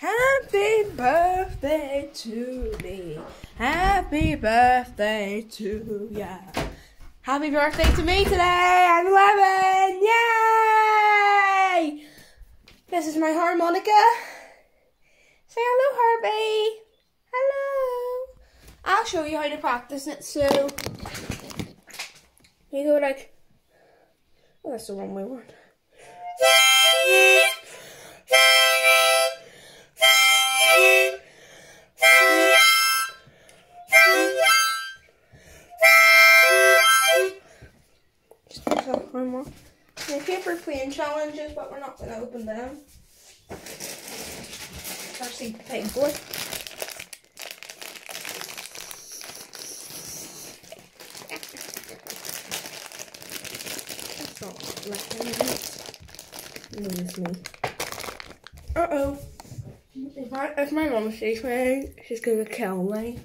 Happy birthday to me. Happy birthday to ya. Happy birthday to me today. I'm 11. Yay! This is my harmonica. Say hello, Herbie. Hello. I'll show you how to practice it. So you go like, oh, that's the wrong way one. One more. Favorite playing challenges, but we're not going to open them. Boy. That's not left me. Uh oh. If my, if my mom sees me, she's gonna kill me.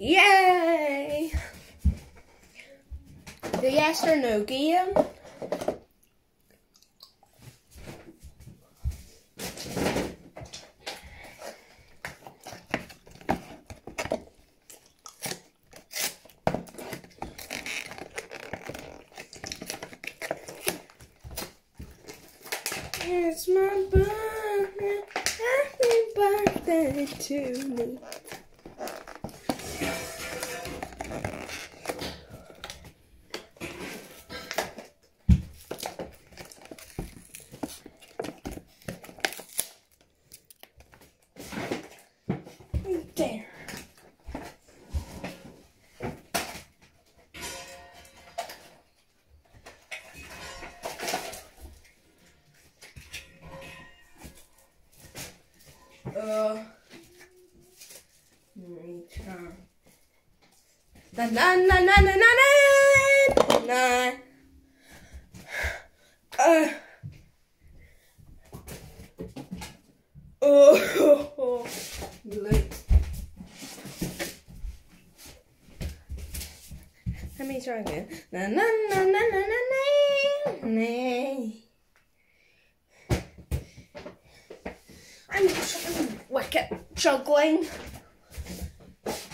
Yay! The yes or no game. It's my birthday, happy birthday to me. Na na na na na na na na. Uh. Oh, late. Let me try again. Na na na na na na na na. I'm, juggling.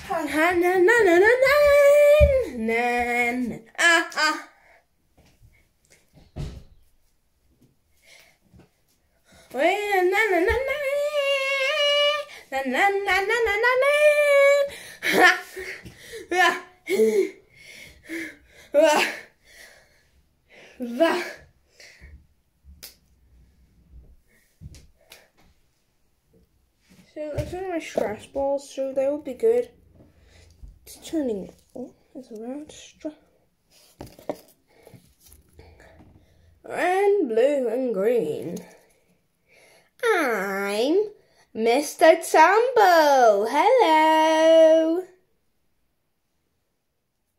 Na na na na na na na ah ah. Wait, na na na na na na na na na na na. Ha. Yeah. Ah. Va. So one of my stress balls, so they will be good. Turning. Oh, it's a round stress. And blue and green. I'm Mr. Tumble. Hello.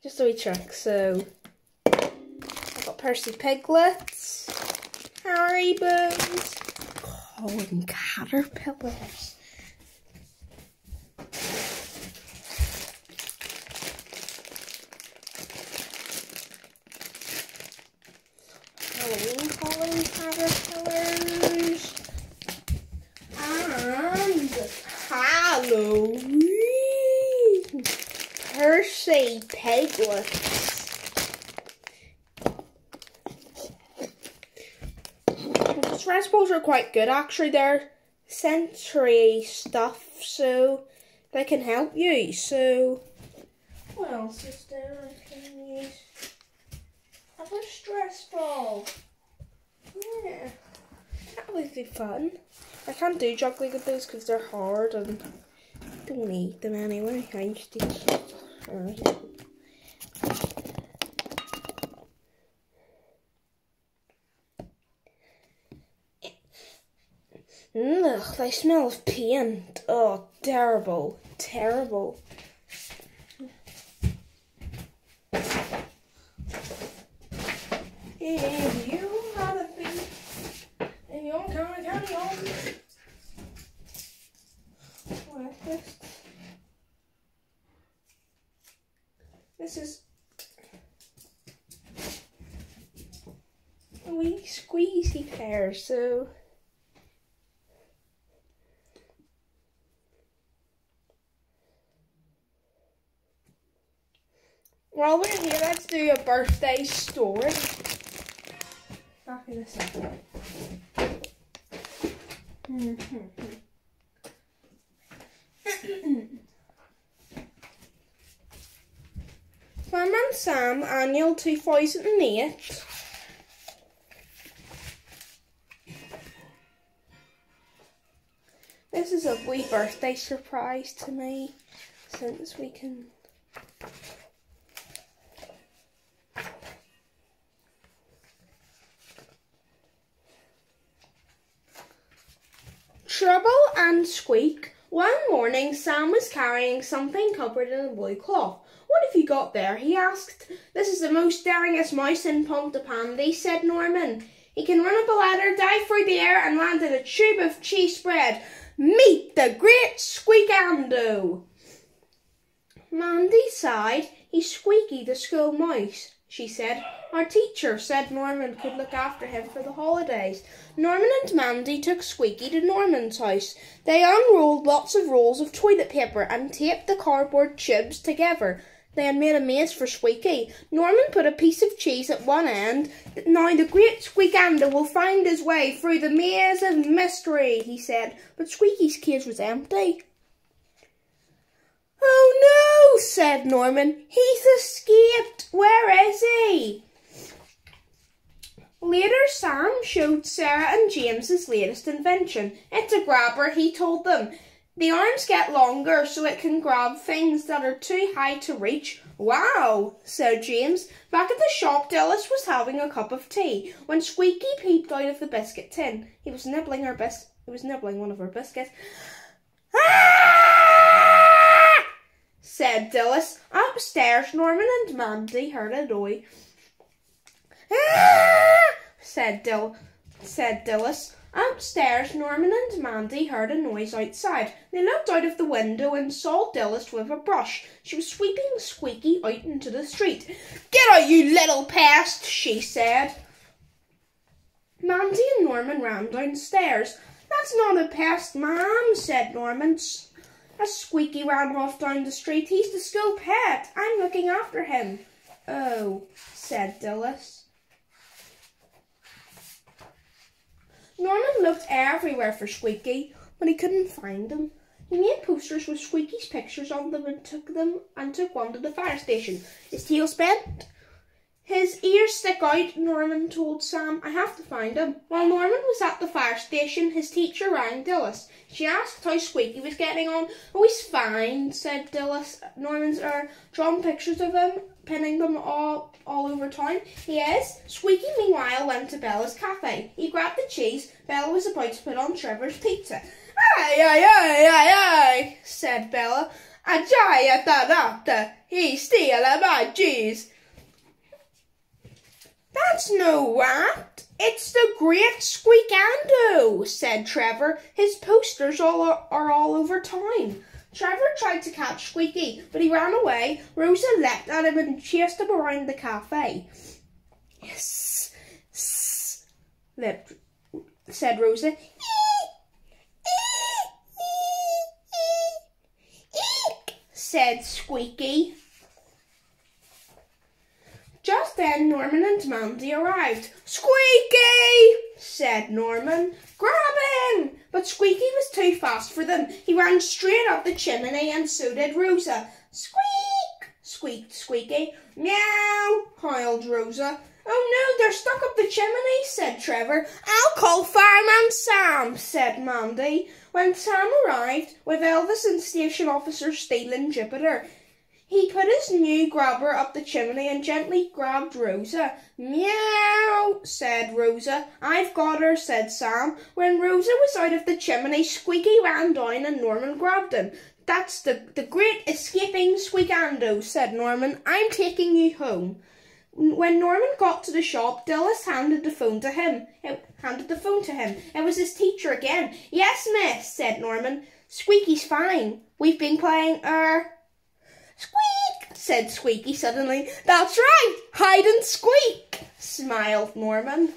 Just a wee trick. So I've got Percy Piglets, Haribos, Colin Caterpillars. Halloween Caterpillars. And Halloween Percy Piglets. The stress balls are quite good actually. They're sensory stuff, so they can help you. So, what else is there I can use? Have a stress ball. Yeah, that would be fun. I can't do juggling with those because they're hard and don't need them anyway. I used to them. Ugh, they smell of paint. Oh, terrible. Terrible. If you had a bee in your county, county home. What? This, this is a wee squeezy so While we're here, let's do a birthday story. Back in a second. Sam and Sam Annual 2008. Wee birthday surprise to me since we can Trouble and Squeak. One morning, Sam was carrying something covered in a blue cloth. What have you got there? he asked. This is the most daringest mouse in Pontypandy, said Norman. He can run up a ladder, dive through the air, and land in a tube of cheese spread. Meet the great Squeakando! Mandy sighed. He's Squeaky the school mouse she said. Our teacher said Norman could look after him for the holidays. Norman and Mandy took Squeaky to Norman's house. They unrolled lots of rolls of toilet paper and taped the cardboard tubes together. They had made a maze for Squeaky. Norman put a piece of cheese at one end. Now the great Squeakando will find his way through the maze of mystery, he said. But Squeaky's cage was empty. Oh no, said Norman. He's escaped. Where is he? Later, Sam showed Sarah and James his latest invention. It's a grabber, he told them. The arms get longer so it can grab things that are too high to reach. Wow, said James. Back at the shop, Dilys was having a cup of tea when Squeaky peeped out of the biscuit tin. He was nibbling her bis- he was nibbling one of her biscuits. Ah! said Dilys. Upstairs, Norman and Mandy heard a noise. Ah! said Dill said Dilys. Upstairs, Norman and Mandy heard a noise outside. They looked out of the window and saw Dilys with a brush. She was sweeping Squeaky out into the street. Get out, you little pest, she said. Mandy and Norman ran downstairs. That's not a pest, ma'am, said Norman. As Squeaky ran off down the street, he's the school pet. I'm looking after him. Oh, said Dilys. Norman looked everywhere for Squeaky, but he couldn't find him. He made posters with Squeaky's pictures on them and took them and took one to the fire station. His tail bent. His ears stick out, Norman told Sam. I have to find him. While Norman was at the fire station, his teacher rang Dilys. She asked how Squeaky was getting on. Oh, he's fine, said Dilys. Norman's are drawn pictures of him, pinning them all, all over town. He is. Squeaky, meanwhile, went to Bella's cafe. He grabbed the cheese. Bella was about to put on Trevor's pizza. Aye, aye, aye, aye, aye, said Bella. A giant doctor. He steal my cheese. That's no rat. It's the great Squeakando, said Trevor. His posters all are, are all over town. Trevor tried to catch Squeaky, but he ran away. Rosa leapt at him and chased him around the cafe. Yes, said Rosa. said Squeaky. Then Norman and Mandy arrived. Squeaky! said Norman. Grab him! But Squeaky was too fast for them. He ran straight up the chimney and so did Rosa. Squeak! squeaked Squeaky. Meow! howled Rosa. Oh no, they're stuck up the chimney, said Trevor. I'll call Fireman Sam, said Mandy. When Sam arrived, with Elvis and Station Officer Steele and Jupiter, he put his new grabber up the chimney and gently grabbed Rosa. Meow, said Rosa. I've got her, said Sam. When Rosa was out of the chimney, Squeaky ran down and Norman grabbed him. That's the, the great escaping Squeakando, said Norman. I'm taking you home. When Norman got to the shop, Dilys handed the phone to him. It handed the phone to him. It was his teacher again. Yes, miss, said Norman. Squeaky's fine. We've been playing, er... Squeak, said Squeaky suddenly. That's right, hide and squeak, smiled Norman.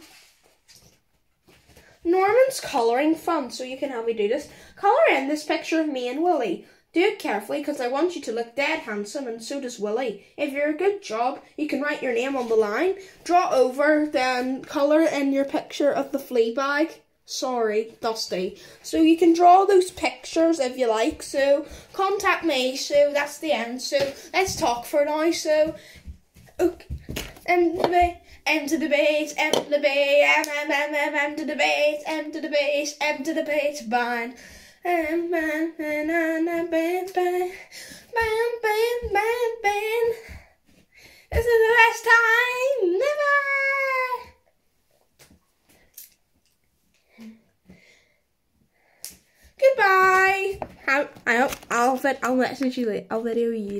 Norman's colouring fun, so you can help me do this. Colour in this picture of me and Willie. Do it carefully because I want you to look dead handsome and so does Willie. If you're a good job, you can write your name on the line, draw over, then colour in your picture of the flea bag sorry, Dusty. So you can draw those pictures if you like. So contact me. So that's the end. So let's talk for now. So, okay. End the debate, end the debate, end the debate, M, M, M, M, M to the debate, M to the debate, M to the debate, bind. M, M, M, M, M, band, band. This is the best time, never. Goodbye. How, I, I'll, I'll, I'll message you later. I'll video you.